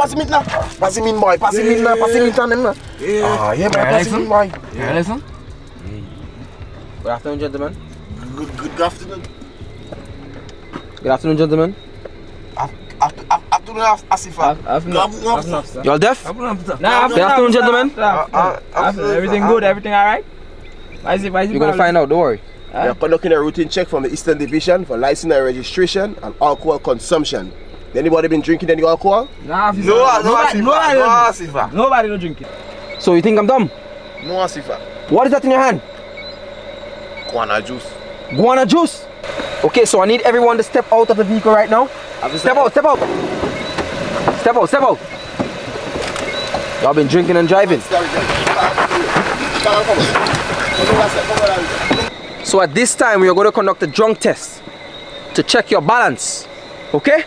Pase mit nan, pase min boy, pase min nan, pase min tanem nan A, ye man, pase min boy Yeah, listen Good afternoon, gentlemen Good, good afternoon Good afternoon, gentlemen Afternoon afternoon, Asifa. Afternoon, afternoon. Y'all deaf? Afternoon, afternoon. Nah, afternoon, Good afternoon, gentlemen. Afternoon. Everything good? Everything alright? Why is it? Why is it? You're gonna find out. Don't worry. We are conducting a routine check from the Eastern Division for license and registration and alcohol consumption. Anybody been drinking any alcohol? Nah, no, no, no, nobody, no, Asifa. Nobody no drinking. So you think I'm dumb? No, Asifa. What is that in your hand? Guana juice. Guana juice? Okay, so I need everyone to step out of the vehicle right now. Step out, step out. Step out, step out. Y'all been drinking and driving. So at this time, we are going to conduct a drunk test to check your balance. Okay?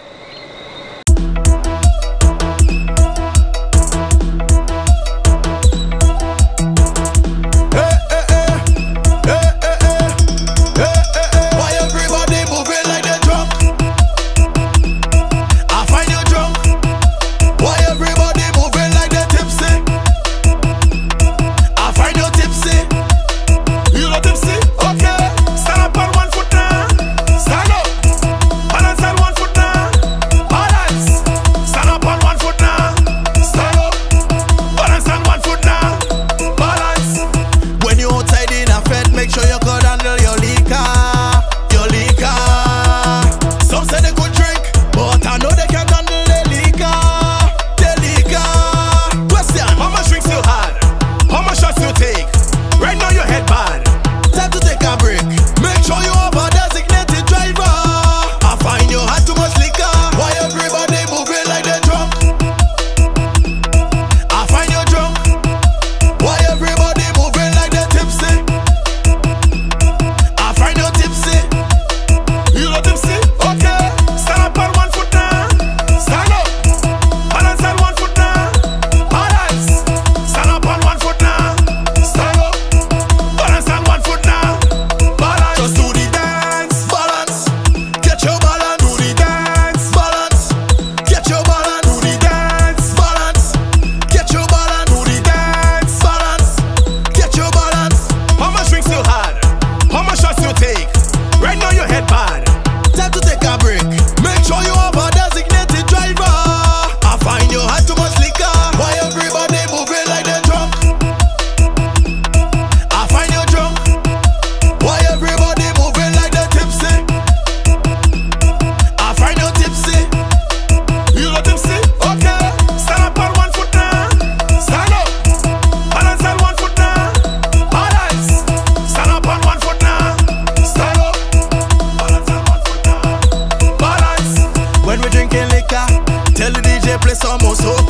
take.